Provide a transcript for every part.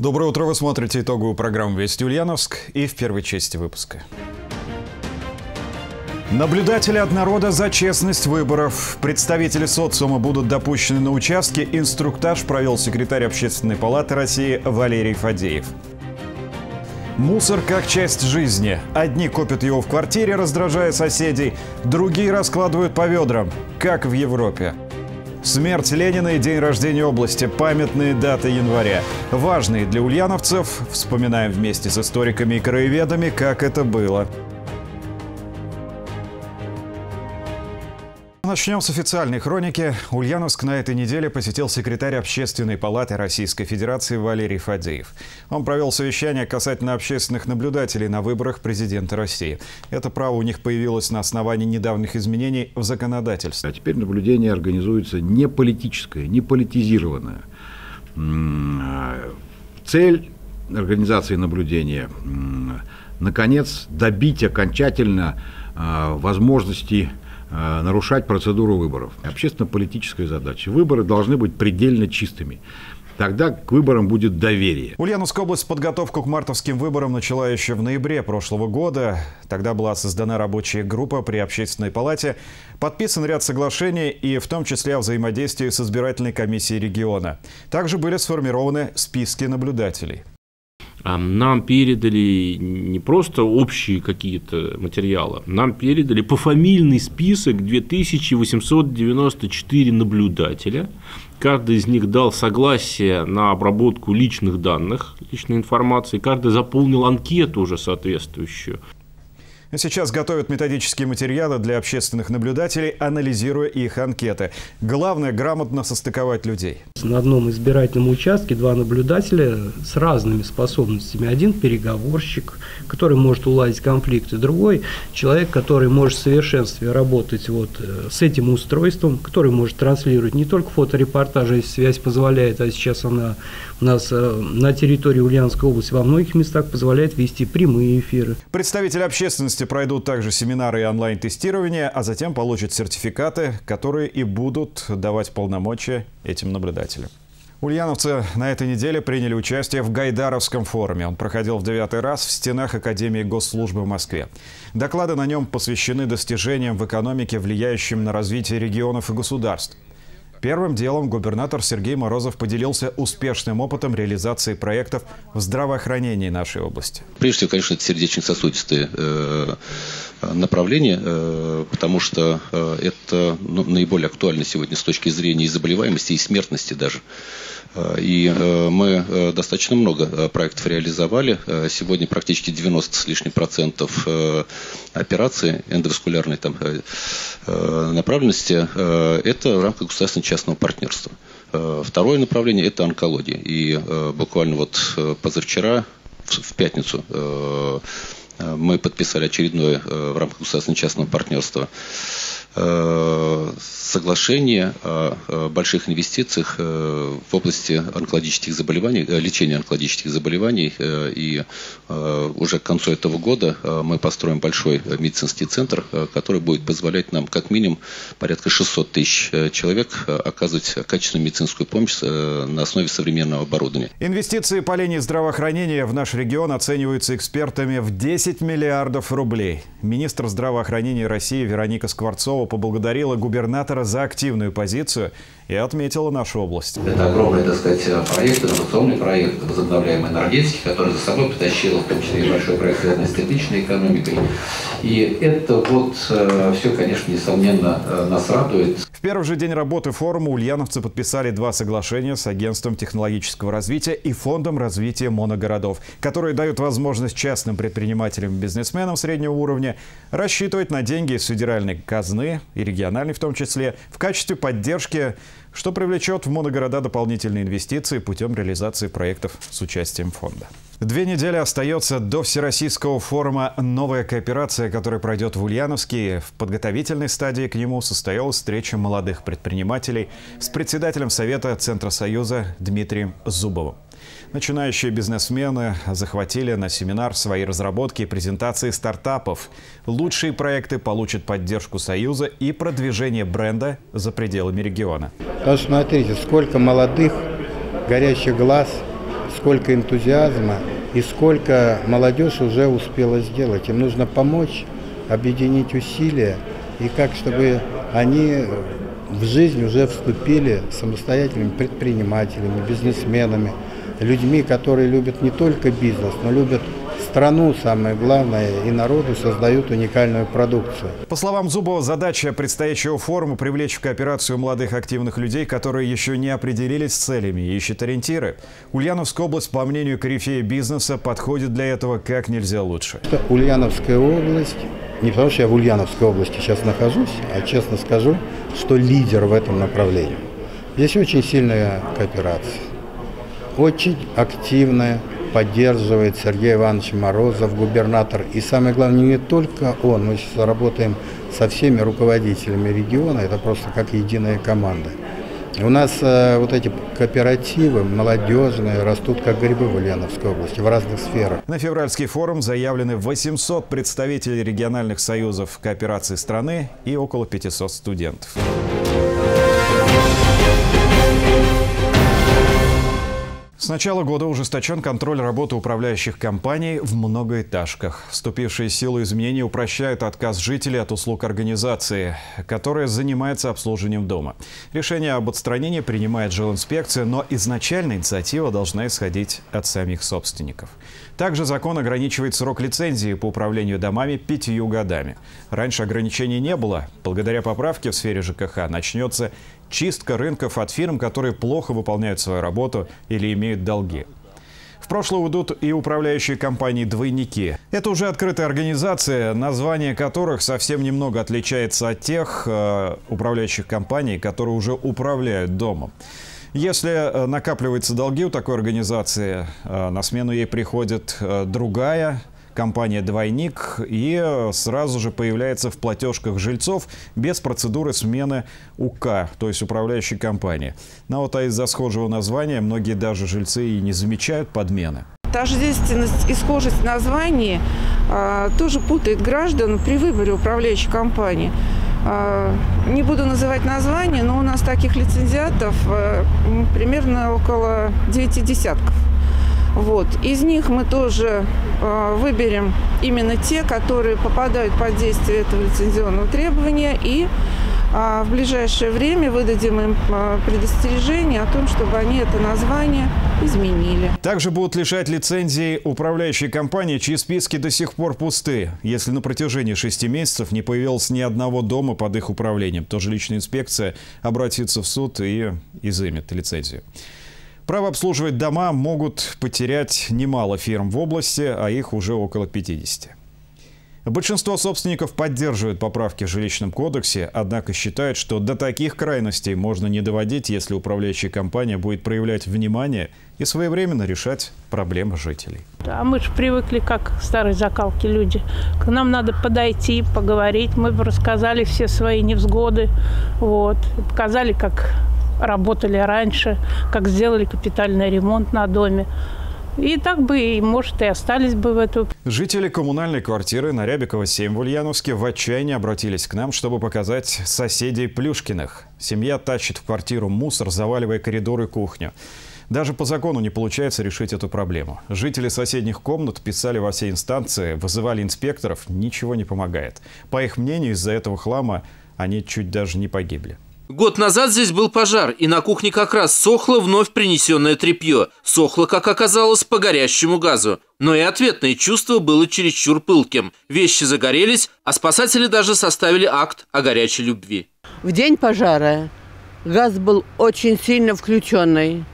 Доброе утро, вы смотрите итоговую программу «Вести Ульяновск» и в первой части выпуска. Наблюдатели от народа за честность выборов. Представители социума будут допущены на участке. Инструктаж провел секретарь Общественной палаты России Валерий Фадеев. Мусор как часть жизни. Одни копят его в квартире, раздражая соседей, другие раскладывают по ведрам, как в Европе. Смерть Ленина и день рождения области – памятные даты января. Важные для ульяновцев. Вспоминаем вместе с историками и краеведами, как это было. Начнем с официальной хроники. Ульяновск на этой неделе посетил секретарь Общественной палаты Российской Федерации Валерий Фадеев. Он провел совещание касательно общественных наблюдателей на выборах президента России. Это право у них появилось на основании недавних изменений в законодательстве. А теперь наблюдение организуется не политическое, не политизированное. Цель организации наблюдения – наконец добить окончательно а, возможности нарушать процедуру выборов. Общественно-политическая задача. Выборы должны быть предельно чистыми. Тогда к выборам будет доверие. Ульяновская область подготовку к мартовским выборам начала еще в ноябре прошлого года. Тогда была создана рабочая группа при общественной палате. Подписан ряд соглашений и в том числе о взаимодействии с избирательной комиссией региона. Также были сформированы списки наблюдателей. А нам передали не просто общие какие-то материалы, нам передали пофамильный список 2894 наблюдателя. Каждый из них дал согласие на обработку личных данных, личной информации, каждый заполнил анкету уже соответствующую. Сейчас готовят методические материалы для общественных наблюдателей, анализируя их анкеты. Главное – грамотно состыковать людей. На одном избирательном участке два наблюдателя с разными способностями. Один переговорщик, который может уладить конфликты, другой человек, который может в совершенстве работать вот э, с этим устройством, который может транслировать не только фоторепортажи, если связь позволяет, а сейчас она у нас э, на территории Ульяновской области во многих местах позволяет вести прямые эфиры. Представители общественности области пройдут также семинары и онлайн-тестирование, а затем получат сертификаты, которые и будут давать полномочия этим наблюдателям. Ульяновцы на этой неделе приняли участие в Гайдаровском форуме. Он проходил в девятый раз в стенах Академии госслужбы в Москве. Доклады на нем посвящены достижениям в экономике, влияющим на развитие регионов и государств. Первым делом губернатор Сергей Морозов поделился успешным опытом реализации проектов в здравоохранении нашей области. Прежде всего, конечно, это сердечно-сосудистые направления, э, потому что э, это ну, наиболее актуально сегодня с точки зрения и заболеваемости, и смертности даже. Э, и мы достаточно много проектов реализовали. Сегодня практически 90 с лишним процентов операций эндоваскулярной там, направленности – это в рамках государственно-частного партнерства. Второе направление – это онкология. И буквально вот позавчера, в пятницу, мы подписали очередное в рамках государственно-частного партнерства соглашение о больших инвестициях э, в области онкологических заболеваний, э, лечения онкологических заболеваний. Э, и уже к концу этого года мы построим большой медицинский центр, который будет позволять нам как минимум порядка 600 тысяч человек оказывать качественную медицинскую помощь на основе современного оборудования. Инвестиции по линии здравоохранения в наш регион оцениваются экспертами в 10 миллиардов рублей. Министр здравоохранения России Вероника Скворцова поблагодарила губернатора губернатора за активную позицию и отметила нашу область. Это огромный, так сказать, проект, инновационный проект возобновляемой энергетики, который за собой потащил в том числе и большой проект, связанный с тепличной экономикой. И это вот э, все, конечно, несомненно, э, нас радует. В первый же день работы форума ульяновцы подписали два соглашения с Агентством технологического развития и Фондом развития моногородов, которые дают возможность частным предпринимателям и бизнесменам среднего уровня рассчитывать на деньги из федеральной казны и региональной в том числе в качестве поддержки что привлечет в моногорода дополнительные инвестиции путем реализации проектов с участием фонда. Две недели остается до Всероссийского форума «Новая кооперация», который пройдет в Ульяновске. В подготовительной стадии к нему состоялась встреча молодых предпринимателей с председателем Совета Центра Союза Дмитрием Зубовым. Начинающие бизнесмены захватили на семинар свои разработки и презентации стартапов. Лучшие проекты получат поддержку Союза и продвижение бренда за пределами региона. Посмотрите, сколько молодых, горящих глаз – сколько энтузиазма и сколько молодежь уже успела сделать. Им нужно помочь, объединить усилия и как, чтобы они в жизнь уже вступили самостоятельными предпринимателями, бизнесменами, людьми, которые любят не только бизнес, но любят страну, самое главное, и народу создают уникальную продукцию. По словам Зубова, задача предстоящего форума – привлечь в кооперацию молодых активных людей, которые еще не определились с целями и ищут ориентиры. Ульяновская область, по мнению корифея бизнеса, подходит для этого как нельзя лучше. Ульяновская область не потому, что я в Ульяновской области сейчас нахожусь, а честно скажу, что лидер в этом направлении. Здесь очень сильная кооперация, очень активная, поддерживает Сергей Иванович Морозов, губернатор. И самое главное, не только он, мы сейчас работаем со всеми руководителями региона, это просто как единая команда. У нас э, вот эти кооперативы молодежные растут как грибы в Ульяновской области в разных сферах. На февральский форум заявлены 800 представителей региональных союзов кооперации страны и около 500 студентов. С начала года ужесточен контроль работы управляющих компаний в многоэтажках. Вступившие в силу изменения упрощают отказ жителей от услуг организации, которая занимается обслуживанием дома. Решение об отстранении принимает жилинспекция, но изначально инициатива должна исходить от самих собственников. Также закон ограничивает срок лицензии по управлению домами пятью годами. Раньше ограничений не было. Благодаря поправке в сфере ЖКХ начнется чистка рынков от фирм, которые плохо выполняют свою работу или имеют долги. В прошлое уйдут и управляющие компании «Двойники». Это уже открытая организация, название которых совсем немного отличается от тех э, управляющих компаний, которые уже управляют домом. Если э, накапливаются долги у такой организации, э, на смену ей приходит э, другая компания «Двойник» и сразу же появляется в платежках жильцов без процедуры смены УК, то есть управляющей компании. Но вот а из-за схожего названия многие даже жильцы и не замечают подмены. Тождественность и схожесть названий а, тоже путает граждан при выборе управляющей компании. А, не буду называть название, но у нас таких лицензиатов а, примерно около 9 десятков. Вот. Из них мы тоже э, выберем именно те, которые попадают под действие этого лицензионного требования и э, в ближайшее время выдадим им э, предостережение о том, чтобы они это название изменили. Также будут лишать лицензии управляющие компании, чьи списки до сих пор пусты. Если на протяжении шести месяцев не появилось ни одного дома под их управлением, то жилищная инспекция обратится в суд и изымет лицензию. Право обслуживать дома могут потерять немало фирм в области, а их уже около 50. Большинство собственников поддерживают поправки в жилищном кодексе, однако считают, что до таких крайностей можно не доводить, если управляющая компания будет проявлять внимание и своевременно решать проблемы жителей. А мы же привыкли, как старые закалки люди. К нам надо подойти, поговорить. Мы рассказали все свои невзгоды, вот, показали, как работали раньше, как сделали капитальный ремонт на доме. И так бы, и, может, и остались бы в эту. Жители коммунальной квартиры на Рябикова 7 в Ульяновске в отчаянии обратились к нам, чтобы показать соседей Плюшкиных. Семья тащит в квартиру мусор, заваливая коридор и кухню. Даже по закону не получается решить эту проблему. Жители соседних комнат писали во все инстанции, вызывали инспекторов, ничего не помогает. По их мнению, из-за этого хлама они чуть даже не погибли. Год назад здесь был пожар, и на кухне как раз сохло вновь принесенное тряпье. Сохло, как оказалось, по горящему газу. Но и ответное чувство было чересчур пылким. Вещи загорелись, а спасатели даже составили акт о горячей любви. В день пожара газ был очень сильно включенный.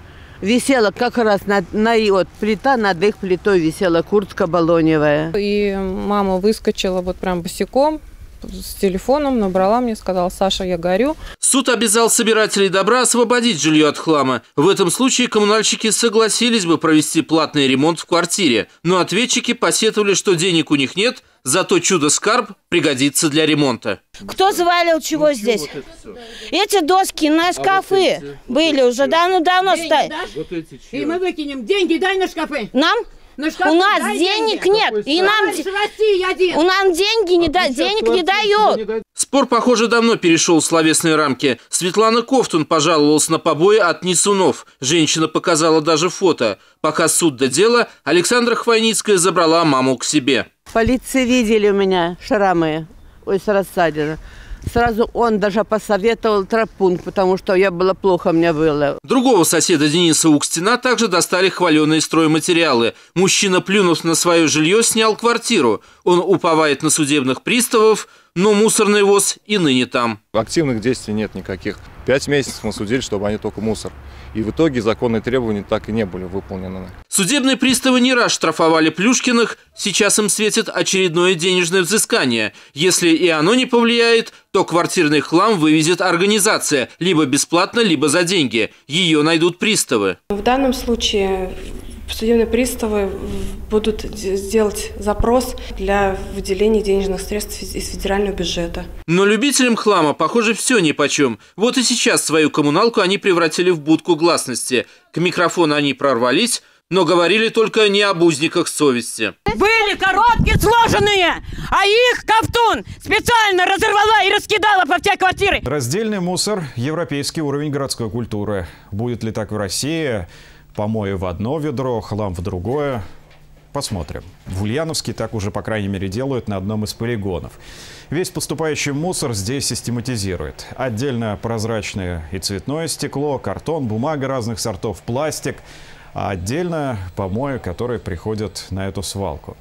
Висела как раз на, на вот плита, над их плитой висела куртка балоневая. И мама выскочила вот прям босиком, с телефоном, набрала мне, сказала, Саша, я горю. Суд обязал собирателей добра освободить жилье от хлама. В этом случае коммунальщики согласились бы провести платный ремонт в квартире. Но ответчики посетовали, что денег у них нет, зато чудо-скарб пригодится для ремонта. Кто завалил чего ну, здесь? Вот эти доски на шкафы а вот были уже давно-давно стоят. Вот И мы выкинем деньги, дай на шкафы. Нам? У нас денег нет. И нам, у нам деньги не, да, денег не дают. Спор, похоже, давно перешел в словесные рамки. Светлана Кофтун пожаловалась на побои от Несунов. Женщина показала даже фото. Пока суд до дела, Александра Хвойницкая забрала маму к себе. Полиции видели у меня шрамы, ой, с рассадина. Сразу он даже посоветовал тропунг, потому что я было плохо мне было. Другого соседа Дениса Укстина также достали хваленые стройматериалы. Мужчина, плюнув на свое жилье, снял квартиру. Он уповает на судебных приставов, но мусорный воз и ныне там. Активных действий нет никаких. Пять месяцев мы судили, чтобы они только мусор. И в итоге законные требования так и не были выполнены. Судебные приставы не раз штрафовали Плюшкиных, сейчас им светит очередное денежное взыскание. Если и оно не повлияет, то квартирный хлам вывезет организация, либо бесплатно, либо за деньги. Ее найдут приставы. В данном случае судебные приставы будут сделать запрос для выделения денежных средств из федерального бюджета. Но любителям хлама, похоже, все нипочем. Вот и сейчас свою коммуналку они превратили в будку гласности. К микрофону они прорвались, но говорили только не об узниках совести. Были коробки сложенные, а их Ковтун специально разорвала и раскидала по всей квартире. Раздельный мусор – европейский уровень городской культуры. Будет ли так в России? Помои в одно ведро, хлам в другое. Посмотрим. В Ульяновске так уже, по крайней мере, делают на одном из полигонов. Весь поступающий мусор здесь систематизирует. Отдельно прозрачное и цветное стекло, картон, бумага разных сортов, пластик. А отдельно помои, которые приходят на эту свалку.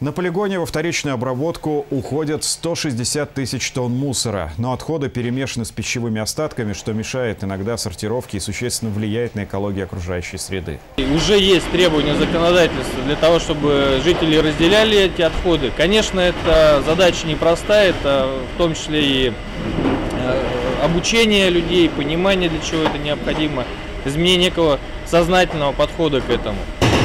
На полигоне во вторичную обработку уходят 160 тысяч тонн мусора, но отходы перемешаны с пищевыми остатками, что мешает иногда сортировке и существенно влияет на экологию окружающей среды. Уже есть требования законодательства для того, чтобы жители разделяли эти отходы. Конечно, это задача непростая, это в том числе и э, обучение людей, понимание, для чего это необходимо, изменение некого сознательного подхода к этому.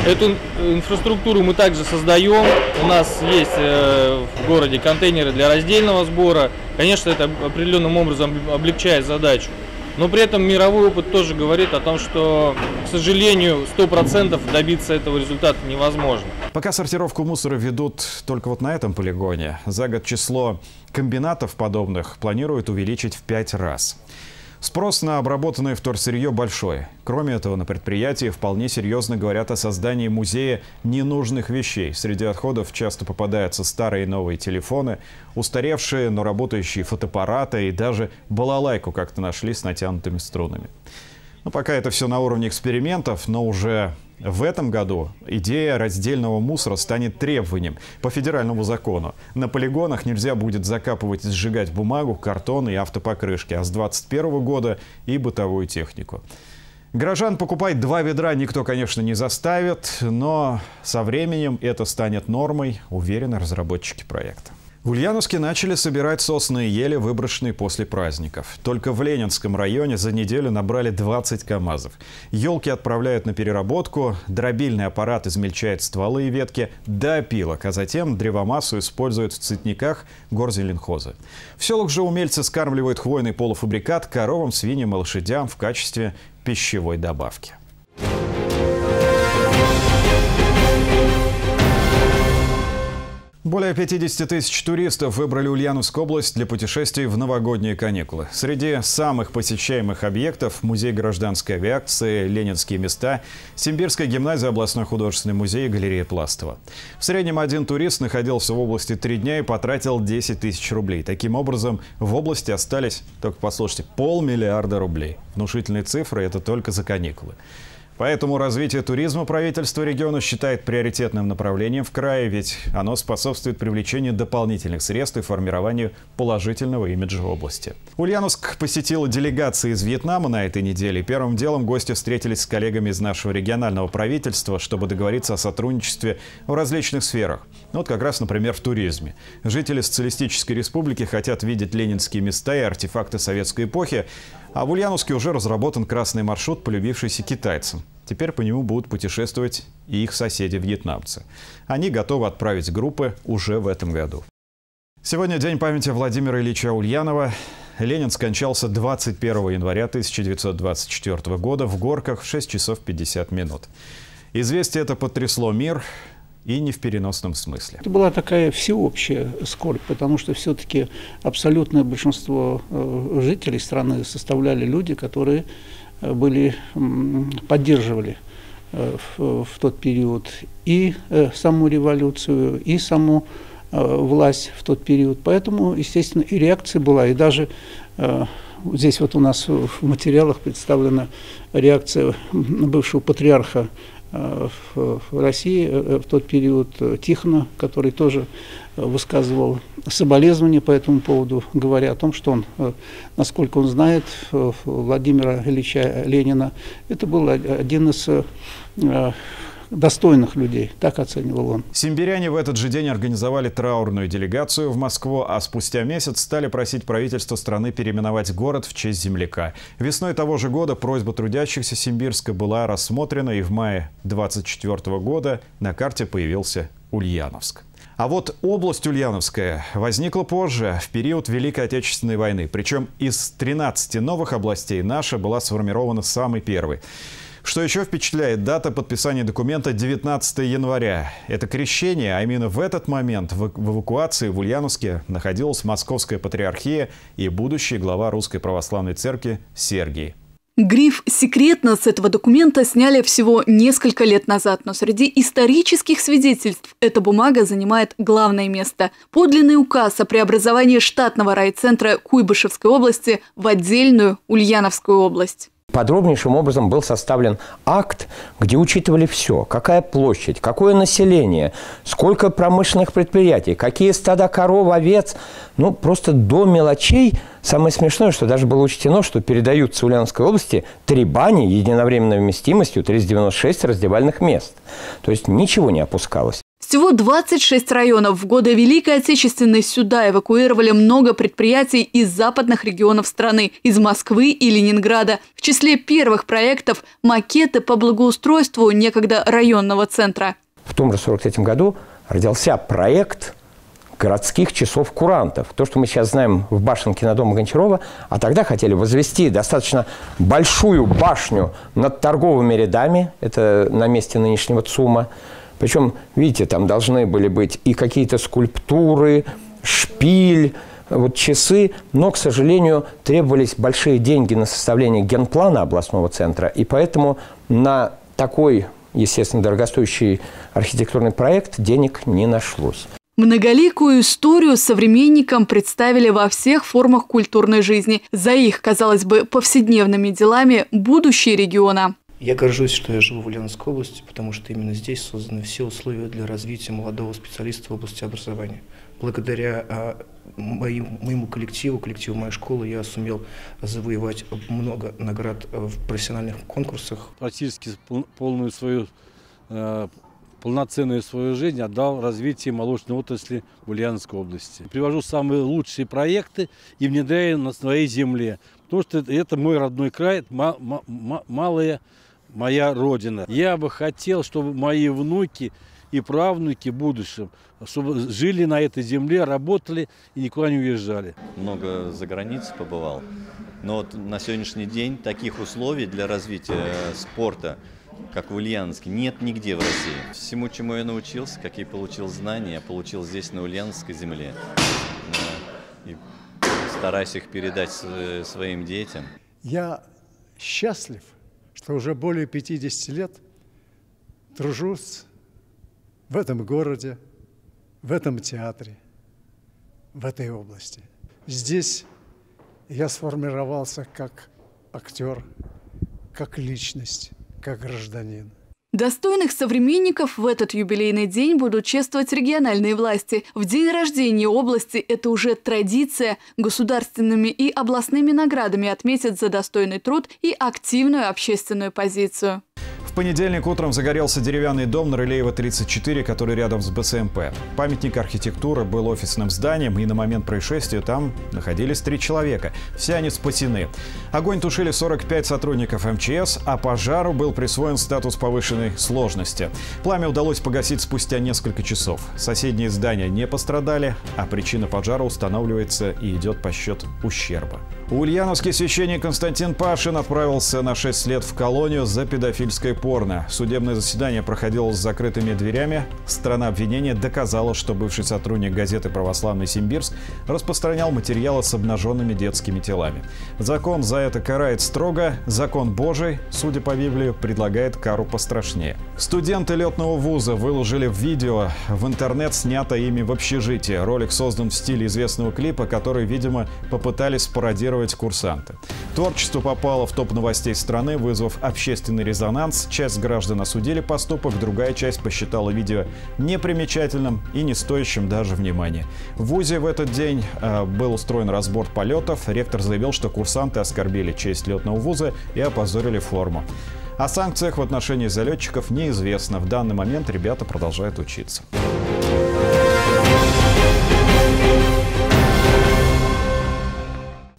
Эту инфраструктуру мы также создаем. У нас есть э, в городе контейнеры для раздельного сбора. Конечно, это определенным образом облегчает задачу. Но при этом мировой опыт тоже говорит о том, что, к сожалению, 100% добиться этого результата невозможно. Пока сортировку мусора ведут только вот на этом полигоне, за год число комбинатов подобных планируют увеличить в пять раз. Спрос на обработанное вторсырье большой. Кроме этого, на предприятии вполне серьезно говорят о создании музея ненужных вещей. Среди отходов часто попадаются старые и новые телефоны, устаревшие, но работающие фотоаппараты и даже балалайку как-то нашли с натянутыми струнами. Ну, пока это все на уровне экспериментов, но уже в этом году идея раздельного мусора станет требованием по федеральному закону. На полигонах нельзя будет закапывать и сжигать бумагу, картон и автопокрышки, а с 2021 года и бытовую технику. Горожан покупать два ведра никто, конечно, не заставит, но со временем это станет нормой, уверены разработчики проекта. В Ульяновске начали собирать сосны и ели, выброшенные после праздников. Только в Ленинском районе за неделю набрали 20 КАМАЗов. Елки отправляют на переработку, дробильный аппарат измельчает стволы и ветки до опилок, а затем древомассу используют в цветниках горзеленхоза. В селах же умельцы скармливают хвойный полуфабрикат коровам, свиньям и лошадям в качестве пищевой добавки. Более 50 тысяч туристов выбрали Ульяновскую область для путешествий в новогодние каникулы. Среди самых посещаемых объектов – музей гражданской авиации, ленинские места, Симбирская гимназия, областной художественный музей и галерея Пластова. В среднем один турист находился в области три дня и потратил 10 тысяч рублей. Таким образом, в области остались, только послушайте, полмиллиарда рублей. Внушительные цифры – это только за каникулы. Поэтому развитие туризма правительство региона считает приоритетным направлением в крае, ведь оно способствует привлечению дополнительных средств и формированию положительного имиджа области. Ульяновск посетила делегация из Вьетнама на этой неделе. Первым делом гости встретились с коллегами из нашего регионального правительства, чтобы договориться о сотрудничестве в различных сферах. Ну, вот как раз, например, в туризме. Жители Социалистической Республики хотят видеть ленинские места и артефакты советской эпохи, а в Ульяновске уже разработан красный маршрут, полюбившийся китайцам. Теперь по нему будут путешествовать и их соседи-вьетнамцы. Они готовы отправить группы уже в этом году. Сегодня день памяти Владимира Ильича Ульянова. Ленин скончался 21 января 1924 года в Горках в 6 часов 50 минут. Известие это потрясло мир. И не в переносном смысле. Это была такая всеобщая скорбь, потому что все-таки абсолютное большинство э, жителей страны составляли люди, которые э, были, поддерживали э, в, в тот период и саму революцию, и саму власть в тот период. Поэтому, естественно, и реакция была, и даже здесь вот у нас в материалах представлена реакция бывшего патриарха в России э, в тот период э, Тихона, который тоже высказывал соболезнования по этому поводу, говоря о том, что он, насколько он знает, Владимира Ильича Ленина, это был один из достойных людей, так оценивал он. Симбиряне в этот же день организовали траурную делегацию в Москву, а спустя месяц стали просить правительство страны переименовать город в честь земляка. Весной того же года просьба трудящихся Симбирска была рассмотрена, и в мае 24 года на карте появился Ульяновск. А вот область Ульяновская возникла позже, в период Великой Отечественной войны. Причем из 13 новых областей наша была сформирована самой первой. Что еще впечатляет, дата подписания документа 19 января. Это крещение, а именно в этот момент в эвакуации в Ульяновске находилась Московская Патриархия и будущий глава Русской Православной Церкви Сергий. Гриф «Секретно» с этого документа сняли всего несколько лет назад, но среди исторических свидетельств эта бумага занимает главное место. Подлинный указ о преобразовании штатного райцентра Куйбышевской области в отдельную Ульяновскую область подробнейшим образом был составлен акт, где учитывали все. Какая площадь, какое население, сколько промышленных предприятий, какие стада коров, овец. Ну, просто до мелочей. Самое смешное, что даже было учтено, что передаются Ульяновской области три бани единовременной вместимостью 396 раздевальных мест. То есть ничего не опускалось. Всего 26 районов в годы Великой Отечественной сюда эвакуировали много предприятий из западных регионов страны, из Москвы и Ленинграда. В числе первых проектов – макеты по благоустройству некогда районного центра. В том же 43 году родился проект городских часов курантов. То, что мы сейчас знаем в башенке на доме Гончарова, а тогда хотели возвести достаточно большую башню над торговыми рядами, это на месте нынешнего ЦУМа, причем, видите, там должны были быть и какие-то скульптуры, шпиль, вот часы, но, к сожалению, требовались большие деньги на составление генплана областного центра, и поэтому на такой, естественно, дорогостоящий архитектурный проект денег не нашлось. Многоликую историю современникам представили во всех формах культурной жизни. За их, казалось бы, повседневными делами будущее региона. Я горжусь, что я живу в Ульяновской области, потому что именно здесь созданы все условия для развития молодого специалиста в области образования. Благодаря а, моим, моему коллективу, коллективу моей школы, я сумел завоевать много наград в профессиональных конкурсах. Практически полную свою э, полноценную свою жизнь отдал развитию молочной отрасли в Ульяновской области. Привожу самые лучшие проекты и внедряю на своей земле, потому что это мой родной край, малые моя родина. Я бы хотел, чтобы мои внуки и правнуки в будущем, чтобы жили на этой земле, работали и никуда не уезжали. Много за границей побывал, но вот на сегодняшний день таких условий для развития спорта, как в Ульяновске, нет нигде в России. Всему, чему я научился, какие получил знания, я получил здесь, на Ульяновской земле. И стараюсь их передать своим детям. Я счастлив, что уже более 50 лет тружусь в этом городе, в этом театре, в этой области. Здесь я сформировался как актер, как личность, как гражданин. Достойных современников в этот юбилейный день будут чествовать региональные власти. В день рождения области это уже традиция. Государственными и областными наградами отметят за достойный труд и активную общественную позицию понедельник утром загорелся деревянный дом на Рылеева 34, который рядом с БСМП. Памятник архитектуры был офисным зданием, и на момент происшествия там находились три человека. Все они спасены. Огонь тушили 45 сотрудников МЧС, а пожару был присвоен статус повышенной сложности. Пламя удалось погасить спустя несколько часов. Соседние здания не пострадали, а причина пожара устанавливается и идет по счет ущерба. Ульяновский священник Константин Пашин отправился на 6 лет в колонию за педофильское порно. Судебное заседание проходило с закрытыми дверями. Страна обвинения доказала, что бывший сотрудник газеты «Православный Симбирск» распространял материалы с обнаженными детскими телами. Закон за это карает строго. Закон Божий, судя по Библии, предлагает кару пострашнее. Студенты летного вуза выложили видео в интернет, снято ими в общежитии. Ролик создан в стиле известного клипа, который, видимо, попытались пародировать реагировать курсанты. Творчество попало в топ новостей страны, вызвав общественный резонанс. Часть граждан осудили поступок, другая часть посчитала видео непримечательным и не стоящим даже внимания. В ВУЗе в этот день э, был устроен разбор полетов. Ректор заявил, что курсанты оскорбили честь летного вуза и опозорили форму. О санкциях в отношении залетчиков неизвестно. В данный момент ребята продолжают учиться.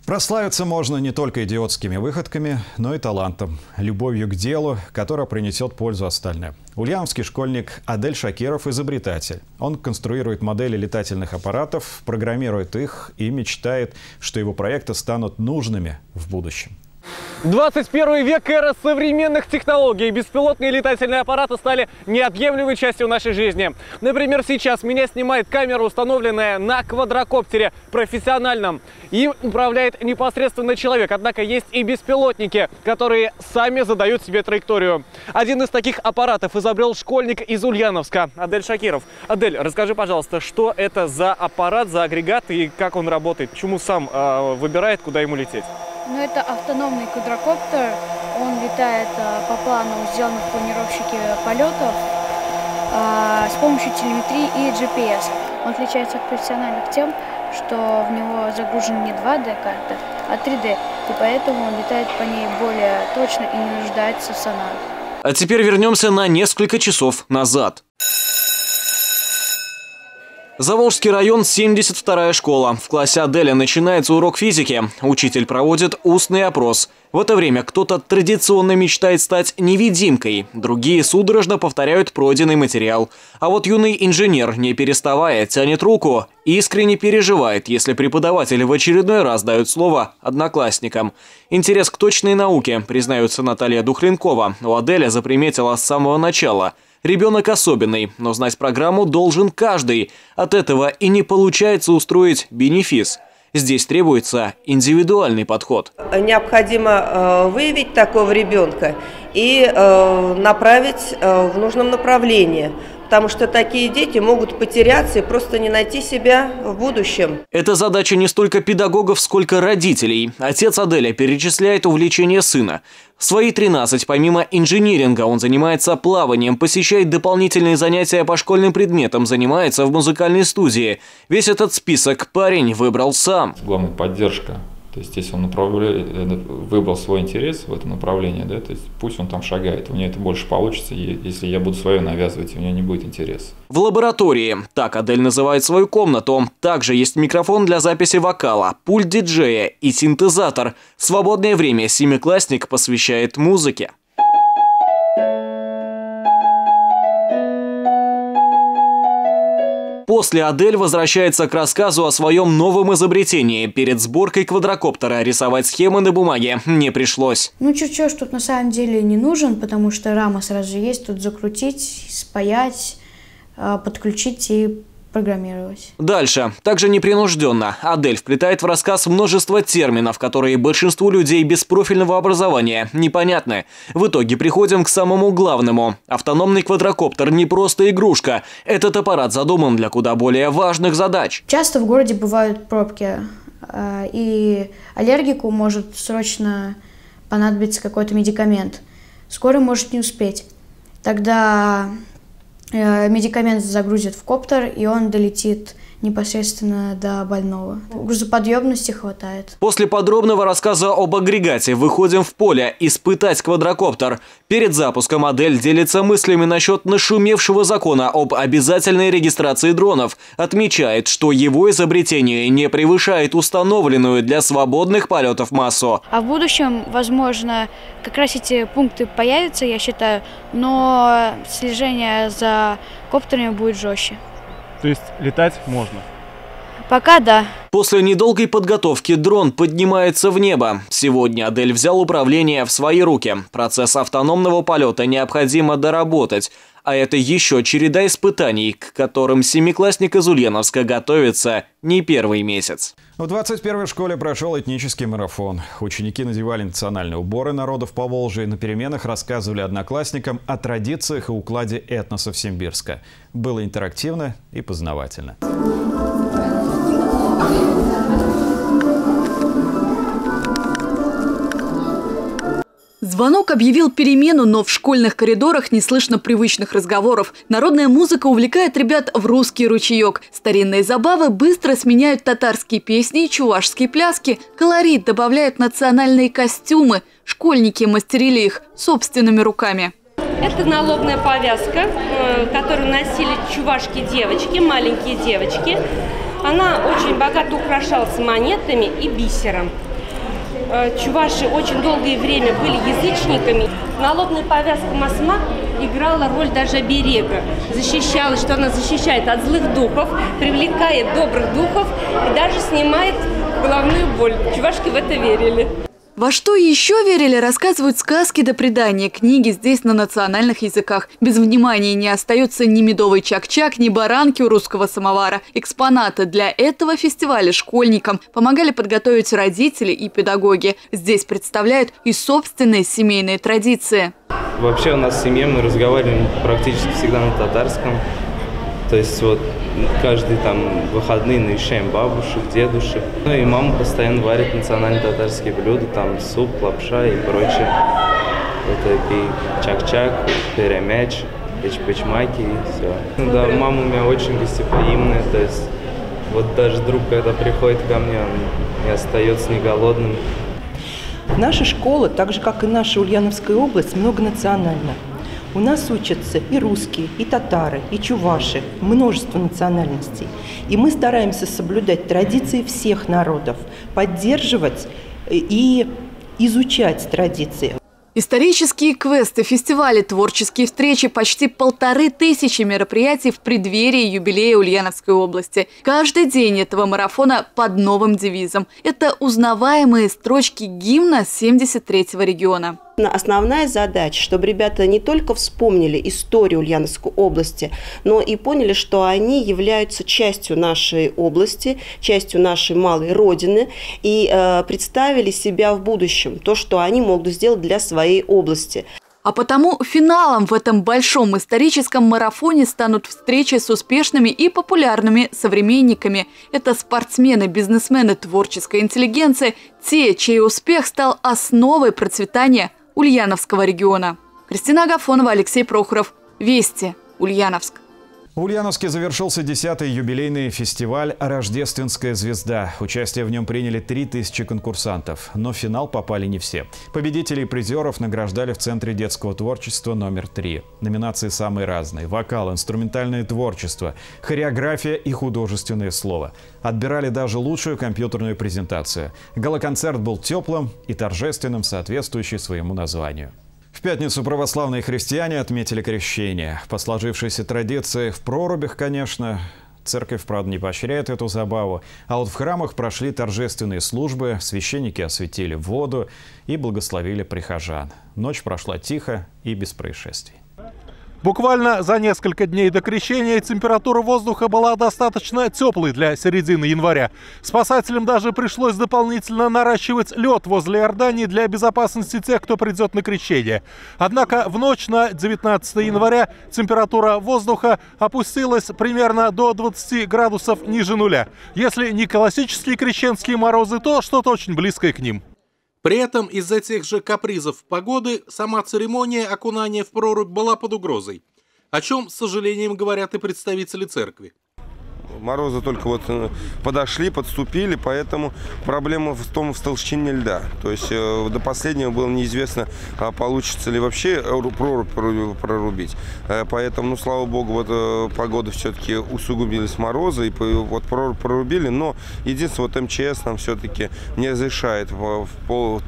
Прославиться можно не только идиотскими выходками, но и талантом, любовью к делу, которая принесет пользу остальным. Ульяновский школьник Адель Шакиров – изобретатель. Он конструирует модели летательных аппаратов, программирует их и мечтает, что его проекты станут нужными в будущем. 21 век – эра современных технологий. Беспилотные летательные аппараты стали неотъемлемой частью нашей жизни. Например, сейчас меня снимает камера, установленная на квадрокоптере профессиональном. Им управляет непосредственно человек. Однако есть и беспилотники, которые сами задают себе траекторию. Один из таких аппаратов изобрел школьник из Ульяновска Адель Шакиров. Адель, расскажи, пожалуйста, что это за аппарат, за агрегат и как он работает? Почему сам э, выбирает, куда ему лететь? Ну, это автономный. Он летает а, по плану, сделанных в планировщике полетов а, с помощью телеметрии и GPS. Он отличается от профессиональных тем, что в него загружен не 2D-карта, а 3D, и поэтому он летает по ней более точно и не нуждается в сонарах. А теперь вернемся на несколько часов назад. Заволжский район, 72-я школа. В классе Аделя начинается урок физики. Учитель проводит устный опрос. В это время кто-то традиционно мечтает стать невидимкой, другие судорожно повторяют пройденный материал. А вот юный инженер, не переставая, тянет руку искренне переживает, если преподаватель в очередной раз дает слово одноклассникам. Интерес к точной науке, признается Наталья Духренкова, у Аделя заприметила с самого начала – Ребенок особенный, но знать программу должен каждый. От этого и не получается устроить бенефис. Здесь требуется индивидуальный подход. Необходимо э, выявить такого ребенка и э, направить э, в нужном направлении потому что такие дети могут потеряться и просто не найти себя в будущем. Это задача не столько педагогов, сколько родителей. Отец Аделя перечисляет увлечение сына. В свои 13, помимо инжиниринга, он занимается плаванием, посещает дополнительные занятия по школьным предметам, занимается в музыкальной студии. Весь этот список парень выбрал сам. Главная поддержка то есть, если он направляет, э, выбрал свой интерес в это направление, да, то есть пусть он там шагает, у меня это больше получится, если я буду свое навязывать, у меня не будет интереса. В лаборатории, так Адель называет свою комнату, также есть микрофон для записи вокала, пульт диджея и синтезатор. свободное время семиклассник посвящает музыке. После Адель возвращается к рассказу о своем новом изобретении. Перед сборкой квадрокоптера рисовать схемы на бумаге не пришлось. Ну, чертеж тут на самом деле не нужен, потому что рама сразу есть. Тут закрутить, спаять, а, подключить и программировать. Дальше. Также непринужденно. Адель вплетает в рассказ множество терминов, которые большинству людей без профильного образования непонятны. В итоге приходим к самому главному. Автономный квадрокоптер не просто игрушка. Этот аппарат задуман для куда более важных задач. Часто в городе бывают пробки, а, и аллергику может срочно понадобиться какой-то медикамент. Скоро может не успеть. Тогда медикамент загрузят в коптер, и он долетит непосредственно до больного. Грузоподъемности хватает. После подробного рассказа об агрегате выходим в поле испытать квадрокоптер. Перед запуском модель делится мыслями насчет нашумевшего закона об обязательной регистрации дронов. Отмечает, что его изобретение не превышает установленную для свободных полетов массу. А в будущем, возможно, как раз эти пункты появятся, я считаю, но слежение за коптерами будет жестче. То есть летать можно? Пока да. После недолгой подготовки дрон поднимается в небо. Сегодня Адель взял управление в свои руки. Процесс автономного полета необходимо доработать. А это еще череда испытаний, к которым семиклассник из Ульяновска готовится не первый месяц. В 21-й школе прошел этнический марафон. Ученики надевали национальные уборы народов по Волжье. На переменах рассказывали одноклассникам о традициях и укладе этносов Симбирска. Было интерактивно и познавательно. Звонок объявил перемену, но в школьных коридорах не слышно привычных разговоров. Народная музыка увлекает ребят в русский ручеек. Старинные забавы быстро сменяют татарские песни и чувашские пляски. Колорит добавляют национальные костюмы. Школьники мастерили их собственными руками. Это налобная повязка, э, которую носили чувашки девочки, маленькие девочки. Она очень богато украшалась монетами и бисером. Э, чуваши очень долгое время были язычниками. Налобная повязка Масма играла роль даже берега. Защищала, что она защищает от злых духов, привлекает добрых духов и даже снимает головную боль. Чувашки в это верили. Во что еще верили, рассказывают сказки до предания. Книги здесь на национальных языках. Без внимания не остается ни медовый чак-чак, ни баранки у русского самовара. Экспонаты для этого фестиваля школьникам помогали подготовить родители и педагоги. Здесь представляют и собственные семейные традиции. Вообще у нас в семье мы разговариваем практически всегда на татарском. То есть вот каждый там выходные навещаем бабушек, дедушек. Ну и мама постоянно варит национальные татарские блюда, там суп, лапша и прочее. Это и чак-чак, перемяч, печ-печмаки и все. Ну да, мама у меня очень гостеприимная, то есть вот даже друг, когда приходит ко мне, он не остается не голодным. Наша школа, так же как и наша Ульяновская область, многонациональна. У нас учатся и русские, и татары, и чуваши, множество национальностей. И мы стараемся соблюдать традиции всех народов, поддерживать и изучать традиции. Исторические квесты, фестивали, творческие встречи, почти полторы тысячи мероприятий в преддверии юбилея Ульяновской области. Каждый день этого марафона под новым девизом. Это узнаваемые строчки гимна 73-го региона. Основная задача, чтобы ребята не только вспомнили историю Ульяновской области, но и поняли, что они являются частью нашей области, частью нашей малой родины, и э, представили себя в будущем, то, что они могут сделать для своей области. А потому финалом в этом большом историческом марафоне станут встречи с успешными и популярными современниками. Это спортсмены, бизнесмены, творческая интеллигенция, те, чей успех стал основой процветания Ульяновского региона. Кристина Агафонова, Алексей Прохоров. Вести. Ульяновск. В Ульяновске завершился 10-й юбилейный фестиваль «Рождественская звезда». Участие в нем приняли 3000 конкурсантов, но в финал попали не все. Победителей и призеров награждали в Центре детского творчества номер 3. Номинации самые разные – вокал, инструментальное творчество, хореография и художественное слово. Отбирали даже лучшую компьютерную презентацию. Галоконцерт был теплым и торжественным, соответствующий своему названию. В пятницу православные христиане отметили крещение. По сложившейся традиции в прорубях, конечно, Церковь, правда, не поощряет эту забаву. А вот в храмах прошли торжественные службы, священники осветили воду и благословили прихожан. Ночь прошла тихо и без происшествий. Буквально за несколько дней до крещения температура воздуха была достаточно теплой для середины января. Спасателям даже пришлось дополнительно наращивать лед возле Иордании для безопасности тех, кто придет на крещение. Однако в ночь на 19 января температура воздуха опустилась примерно до 20 градусов ниже нуля. Если не классические крещенские морозы, то что-то очень близкое к ним. При этом из-за тех же капризов погоды сама церемония окунания в прорубь была под угрозой, о чем, с сожалением, говорят и представители церкви. Морозы только вот э, подошли, подступили, поэтому проблема в том, в толщине льда. То есть э, до последнего было неизвестно, а получится ли вообще прорубь прорубить. Э, поэтому, ну, слава богу, вот погода все-таки усугубились морозы, и вот прорубь прорубили, но единственное, вот МЧС нам все-таки не разрешает,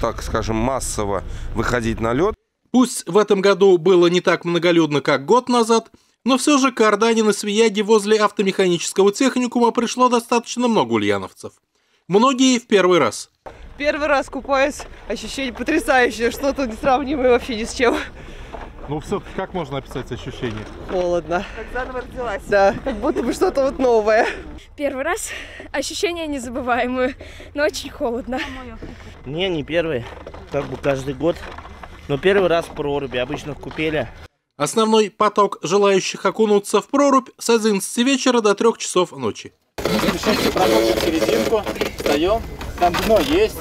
так скажем, массово выходить на лед. Пусть в этом году было не так многолюдно, как год назад – но все же к на Свияге возле автомеханического техникума пришло достаточно много ульяновцев. Многие в первый раз. Первый раз купаюсь, ощущение потрясающее, что-то несравнимое вообще ни с чем. Ну, все-таки как можно описать ощущение? Холодно. Как заново родилась. Да, как будто бы что-то вот новое. Первый раз. Ощущения незабываемые, но очень холодно. Не, не первый. Как бы каждый год. Но первый раз в проруби, обычно в купели. Основной поток желающих окунуться в прорубь с 11 вечера до 3 часов ночи. Решите, проходим серединку, встаем, там дно есть.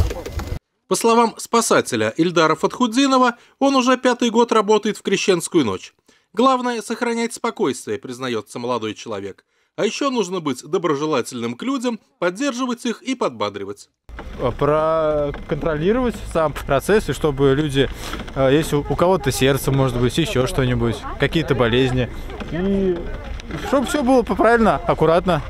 По словам спасателя Ильдара Фатхудзинова, он уже пятый год работает в крещенскую ночь. Главное – сохранять спокойствие, признается молодой человек. А еще нужно быть доброжелательным к людям, поддерживать их и подбадривать. Проконтролировать сам процесс, и чтобы люди, если у кого-то сердце, может быть, еще что-нибудь, какие-то болезни, и чтобы все было правильно, аккуратно.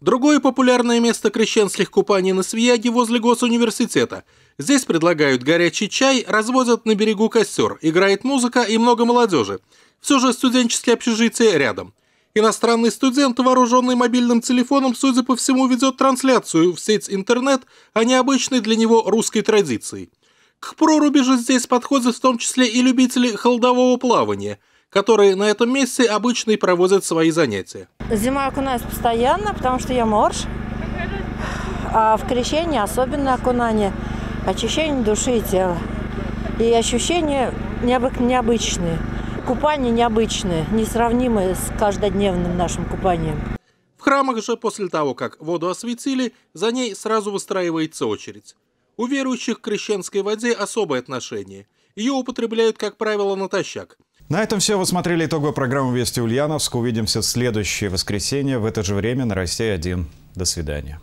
Другое популярное место крещенских купаний на Свияге возле госуниверситета – Здесь предлагают горячий чай, разводят на берегу костер, играет музыка и много молодежи. Все же студенческие общежития рядом. Иностранный студент, вооруженный мобильным телефоном, судя по всему, ведет трансляцию в сеть интернет о необычной для него русской традиции. К проруби же здесь подходят в том числе и любители холодового плавания, которые на этом месте обычно и проводят свои занятия. Зима окунаюсь постоянно, потому что я морж, а в крещении особенно окунание – очищение души и тела. И ощущения необычные. Купание необычное, несравнимое с каждодневным нашим купанием. В храмах же после того, как воду осветили, за ней сразу выстраивается очередь. У верующих к крещенской воде особое отношение. Ее употребляют, как правило, натощак. На этом все. Вы смотрели итоговую программу «Вести Ульяновск». Увидимся в следующее воскресенье в это же время на Россия-1. До свидания.